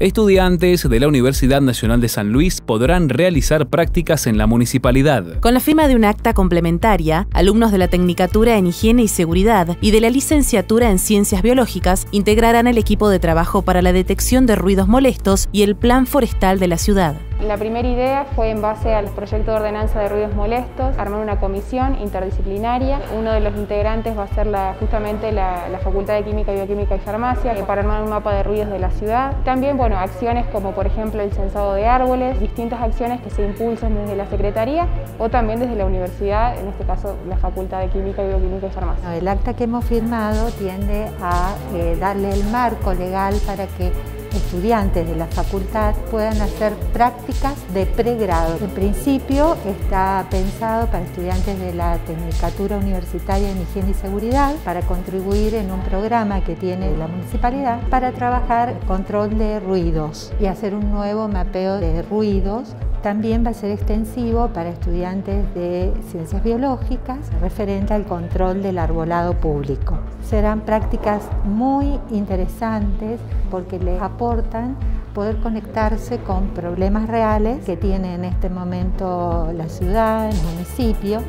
Estudiantes de la Universidad Nacional de San Luis podrán realizar prácticas en la municipalidad. Con la firma de un acta complementaria, alumnos de la Tecnicatura en Higiene y Seguridad y de la Licenciatura en Ciencias Biológicas integrarán el equipo de trabajo para la detección de ruidos molestos y el Plan Forestal de la ciudad. La primera idea fue en base al proyecto de ordenanza de ruidos molestos, armar una comisión interdisciplinaria. Uno de los integrantes va a ser justamente la, Facultad de Química, Bioquímica y Farmacia para armar un mapa de ruidos de la ciudad. También, bueno, acciones como por ejemplo el censado de árboles, distintas acciones que se impulsan desde la Secretaría o también desde la universidad, en este caso la Facultad de Química, Bioquímica y Farmacia. El acta que hemos firmado tiende a eh, darle el marco legal para que estudiantes de la facultad puedan hacer prácticas de pregrado. En principio está pensado para estudiantes de la Tecnicatura Universitaria en Higiene y Seguridad para contribuir en un programa que tiene la municipalidad para trabajar control de ruidos y hacer un nuevo mapeo de ruidos también va a ser extensivo para estudiantes de ciencias biológicas referente al control del arbolado público. Serán prácticas muy interesantes porque les aportan poder conectarse con problemas reales que tiene en este momento la ciudad, el municipio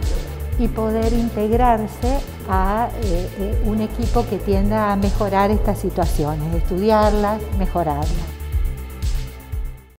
y poder integrarse a eh, eh, un equipo que tienda a mejorar estas situaciones, estudiarlas, mejorarlas.